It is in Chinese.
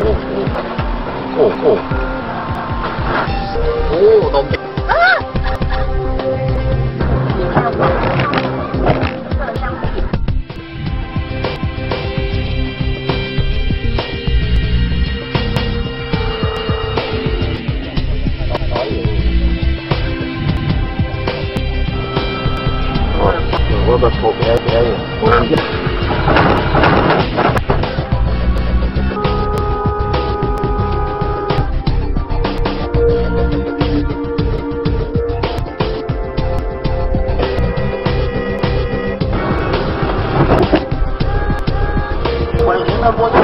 哦哦哦哦哦哦哦哦哦哦哦哦我的手别别，我的。работать.